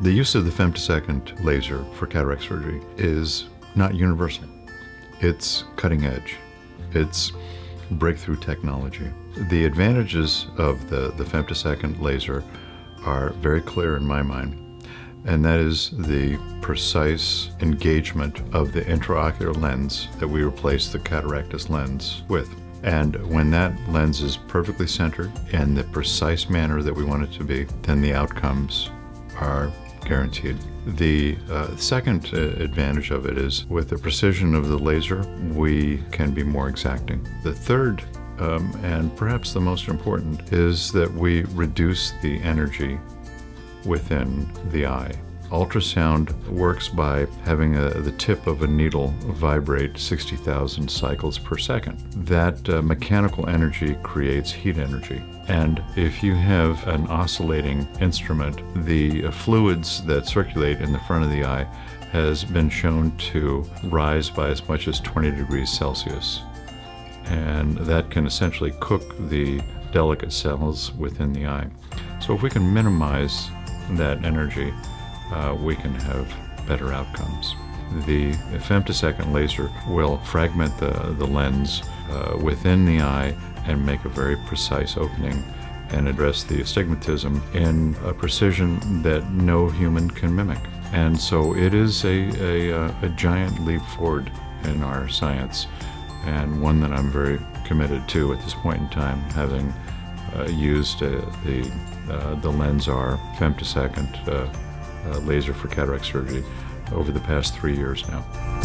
The use of the femtosecond laser for cataract surgery is not universal. It's cutting edge. It's breakthrough technology. The advantages of the, the femtosecond laser are very clear in my mind, and that is the precise engagement of the intraocular lens that we replace the cataractous lens with. And when that lens is perfectly centered in the precise manner that we want it to be, then the outcomes are guaranteed. The uh, second uh, advantage of it is with the precision of the laser, we can be more exacting. The third, um, and perhaps the most important, is that we reduce the energy within the eye. Ultrasound works by having a, the tip of a needle vibrate 60,000 cycles per second. That uh, mechanical energy creates heat energy. And if you have an oscillating instrument, the uh, fluids that circulate in the front of the eye has been shown to rise by as much as 20 degrees Celsius. And that can essentially cook the delicate cells within the eye. So if we can minimize that energy, uh, we can have better outcomes. The femtosecond laser will fragment the, the lens uh, within the eye and make a very precise opening and address the astigmatism in a precision that no human can mimic. And so it is a, a, uh, a giant leap forward in our science and one that I'm very committed to at this point in time, having uh, used uh, the, uh, the LENSAR femtosecond uh, Uh, laser for cataract surgery over the past three years now.